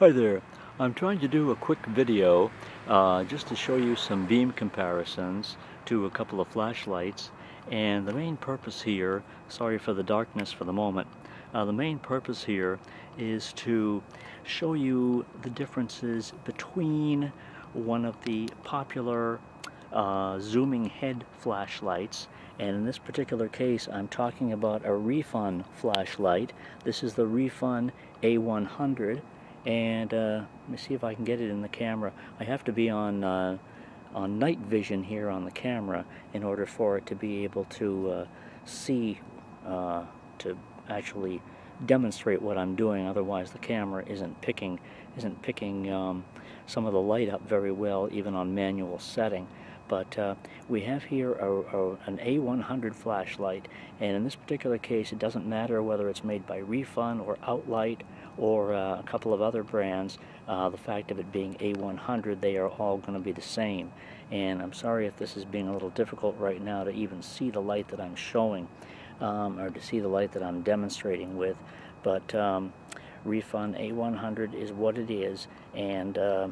Hi there. I'm trying to do a quick video uh, just to show you some beam comparisons to a couple of flashlights and the main purpose here, sorry for the darkness for the moment, uh, the main purpose here is to show you the differences between one of the popular uh, zooming head flashlights and in this particular case I'm talking about a Refun flashlight. This is the Refun A100 and uh, let me see if I can get it in the camera. I have to be on uh, on night vision here on the camera in order for it to be able to uh, see uh, to actually demonstrate what I'm doing. Otherwise the camera isn't picking isn't picking um, some of the light up very well even on manual setting. But uh, we have here a, a, an A100 flashlight. And in this particular case it doesn't matter whether it's made by Refun or Outright or uh, a couple of other brands uh, the fact of it being A100 they are all going to be the same. And I'm sorry if this is being a little difficult right now to even see the light that I'm showing um, or to see the light that I'm demonstrating with but um, Refun A100 is what it is and uh,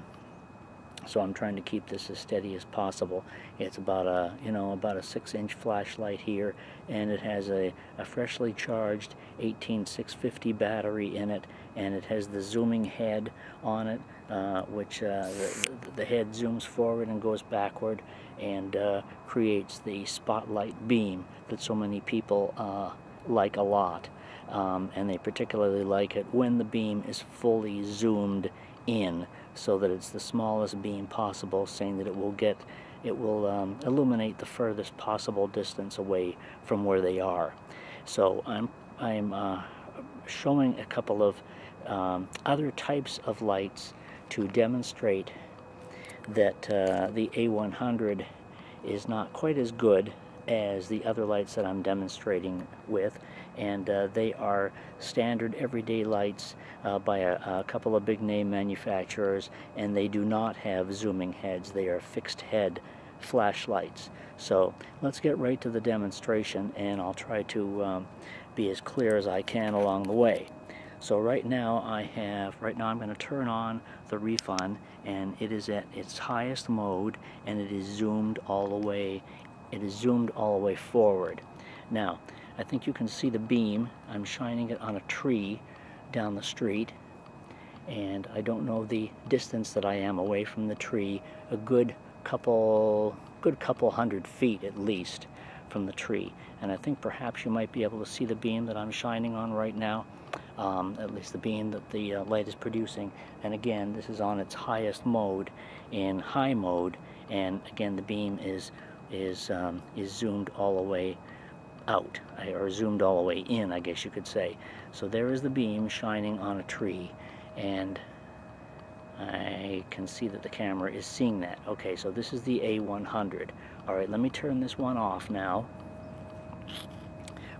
so I'm trying to keep this as steady as possible. It's about a you know about a six inch flashlight here and it has a, a freshly charged 18650 battery in it and it has the zooming head on it uh, which uh, the, the, head zooms forward and goes backward and uh, creates the spotlight beam that so many people uh, like a lot um, and they particularly like it when the beam is fully zoomed in so that it's the smallest beam possible, saying that it will get, it will um, illuminate the furthest possible distance away from where they are. So I'm, I'm uh, showing a couple of um, other types of lights to demonstrate that uh, the A100 is not quite as good as the other lights that I'm demonstrating with and uh, they are standard everyday lights uh, by a, a, couple of big name manufacturers and they do not have zooming heads. They are fixed head flashlights. So let's get right to the demonstration and I'll try to um, be as clear as I can along the way. So right now I have, right now I'm going to turn on the Refun and it is at its highest mode and it is zoomed all the way it is zoomed all the way forward. Now, I think you can see the beam. I'm shining it on a tree down the street and I don't know the distance that I am away from the tree, a good couple, good couple hundred feet at least from the tree. And I think perhaps you might be able to see the beam that I'm shining on right now, um, at least the beam that the uh, light is producing. And again, this is on its highest mode in high mode, and again the beam is is, um, is zoomed all the way out, or zoomed all the way in, I guess you could say. So there is the beam shining on a tree, and I can see that the camera is seeing that. Okay, so this is the A100. All right, let me turn this one off now.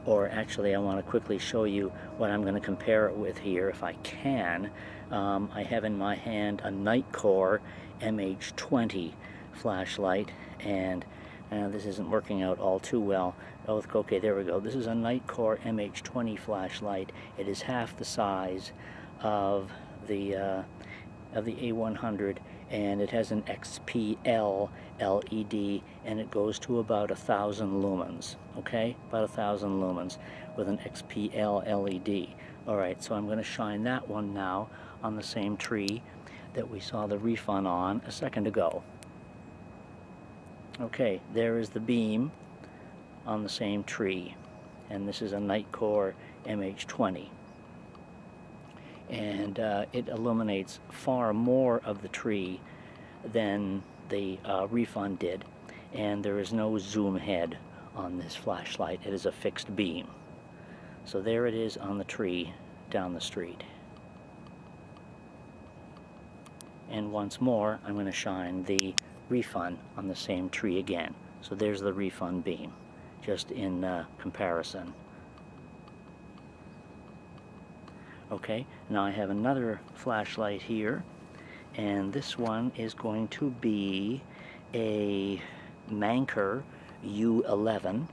Or actually, I want to quickly show you what I'm going to compare it with here, if I can. Um, I have in my hand a Nitecore MH20 flashlight, and uh, this isn't working out all too well. Oh, okay, there we go. This is a Nitecore MH20 flashlight. It is half the size of the uh, of the A100 and it has an XPL LED and it goes to about a thousand lumens okay about a thousand lumens with an XPL LED alright so I'm going to shine that one now on the same tree that we saw the Refun on a second ago Okay, there is the beam on the same tree. And this is a Nitecore MH20. And uh, it illuminates far more of the tree than the uh, Refun did. And there is no zoom head on this flashlight. It is a fixed beam. So there it is on the tree down the street. And once more, I'm going to shine the Refun on the same tree again. So there's the Refun beam, just in uh, comparison. Okay, now I have another flashlight here, and this one is going to be a Manker U11.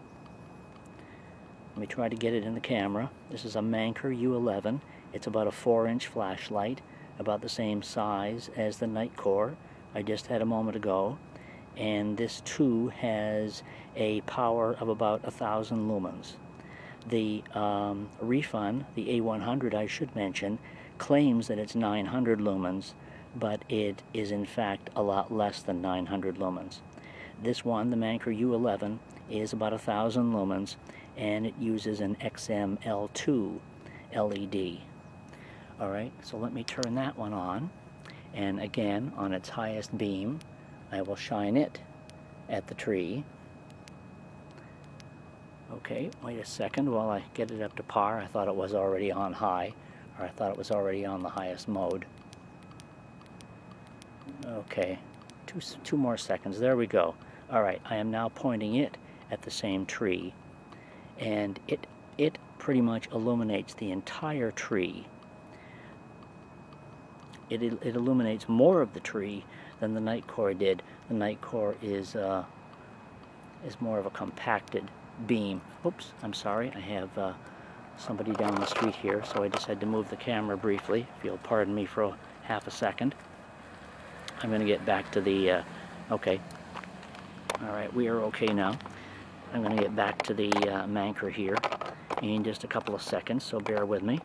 Let me try to get it in the camera. This is a Manker U11. It's about a 4 inch flashlight, about the same size as the Nitecore I just had a moment ago and this too has a power of about a thousand lumens. The um, Refun, the A100 I should mention, claims that it's 900 lumens, but it is in fact a lot less than 900 lumens. This one, the Manker U11, is about a thousand lumens and it uses an XML2 LED. Alright, so let me turn that one on and again on its highest beam I will shine it at the tree. Okay, wait a second while I get it up to par. I thought it was already on high, or I thought it was already on the highest mode. Okay, two, two more seconds. There we go. Alright, I am now pointing it at the same tree. And it, it pretty much illuminates the entire tree. It, it illuminates more of the tree than the Nitecore did. The Nitecore is, uh, is more of a compacted beam. Oops, I'm sorry. I have uh, somebody down the street here, so I just had to move the camera briefly, if you'll pardon me for a half a second. I'm going to get back to the, uh, okay. Alright, we are okay now. I'm going to get back to the uh, Manker here in just a couple of seconds, so bear with me.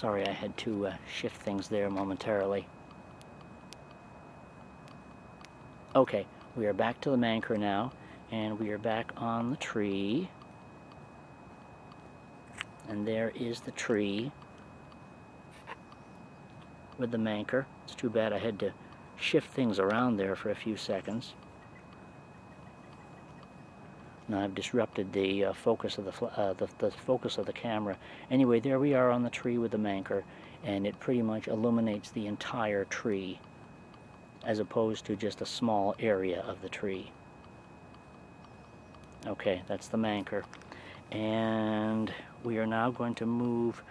Sorry I had to uh, shift things there momentarily. Okay, we are back to the Manker now, and we are back on the tree. And there is the tree with the Manker. It's too bad I had to shift things around there for a few seconds. I've disrupted the uh, focus of the, uh, the, the focus of the camera. Anyway, there we are on the tree with the Manker, and it pretty much illuminates the entire tree as opposed to just a small area of the tree. Okay, that's the Manker. And we are now going to move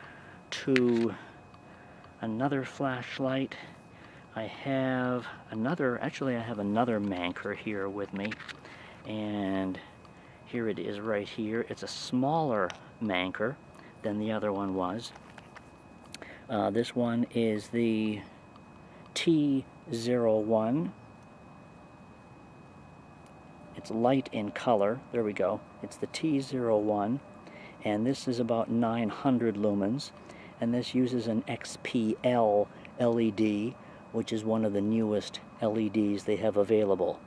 to another flashlight. I have another, actually I have another Manker here with me. And here it is right here. It's a smaller Manker than the other one was. Uh, this one is the T01. It's light in color. There we go. It's the T01 and this is about 900 lumens and this uses an XPL LED which is one of the newest LEDs they have available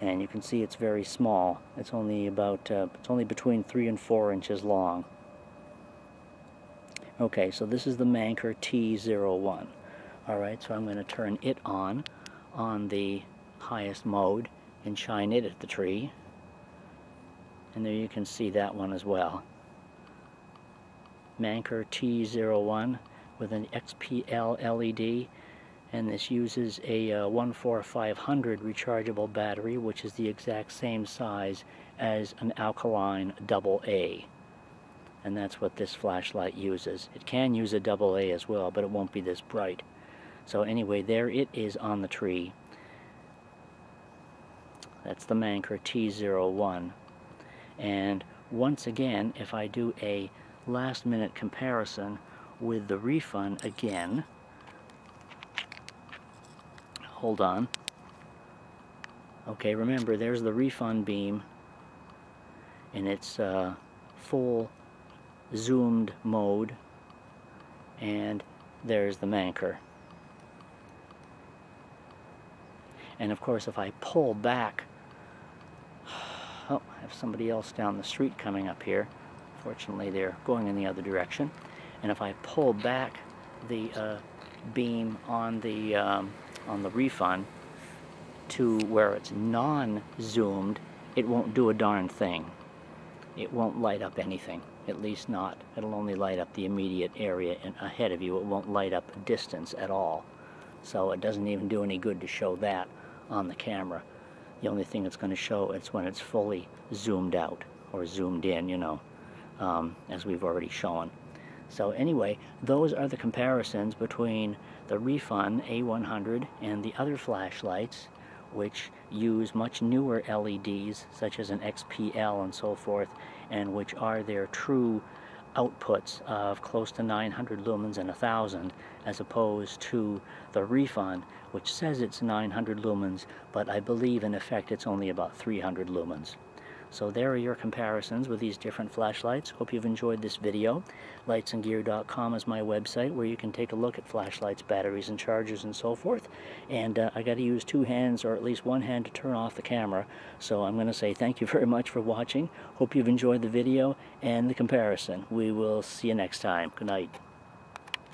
and you can see it's very small. It's only about uh, it's only between three and four inches long. Okay so this is the Manker T01 alright so I'm going to turn it on on the highest mode and shine it at the tree. And there you can see that one as well. Manker T01 with an XPL LED and this uses a uh, 14500 rechargeable battery which is the exact same size as an alkaline double A and that's what this flashlight uses. It can use a double A as well but it won't be this bright. So anyway there it is on the tree. That's the Manker T01 and once again if I do a last minute comparison with the Refun again hold on. Okay, remember there's the Refun beam and its uh, full zoomed mode and there's the Manker. And of course if I pull back, oh, I have somebody else down the street coming up here. Fortunately they're going in the other direction. And if I pull back the uh, beam on the um, on the Refun to where it's non-zoomed, it won't do a darn thing. It won't light up anything, at least not. It'll only light up the immediate area ahead of you. It won't light up distance at all. So it doesn't even do any good to show that on the camera. The only thing it's going to show is when it's fully zoomed out or zoomed in, you know, um, as we've already shown. So anyway, those are the comparisons between the Refun A100 and the other flashlights which use much newer LEDs such as an XPL and so forth and which are their true outputs of close to 900 lumens and 1000 as opposed to the Refun which says it's 900 lumens but I believe in effect it's only about 300 lumens. So there are your comparisons with these different flashlights. Hope you've enjoyed this video. Lightsandgear.com is my website where you can take a look at flashlights, batteries, and chargers and so forth. And uh, I got to use two hands or at least one hand to turn off the camera. So I'm going to say thank you very much for watching. Hope you've enjoyed the video and the comparison. We will see you next time. Good night.